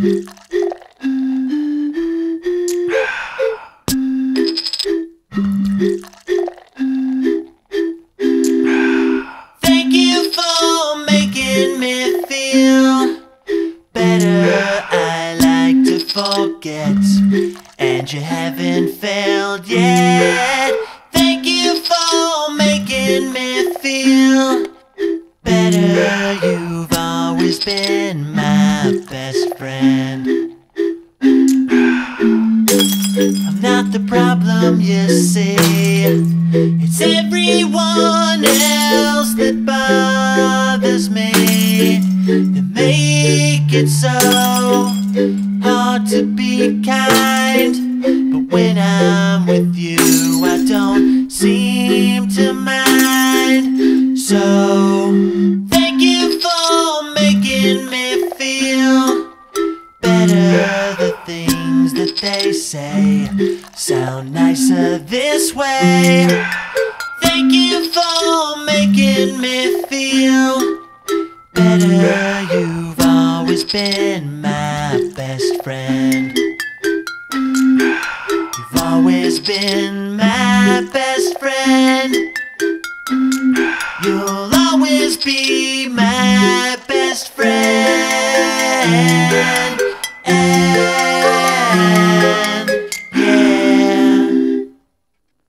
Thank you for making me feel better. I like to forget, and you haven't failed yet. Thank you for making me feel better. You've always been my best friend. I'm not the problem, you see. It's everyone else that bothers me. That make it so hard to be kind. But when I'm with you, I don't seem to mind. So, they say sound nicer this way. Thank you for making me feel better. You've always been my best friend. You've always been my best friend. You'll always be my best friend.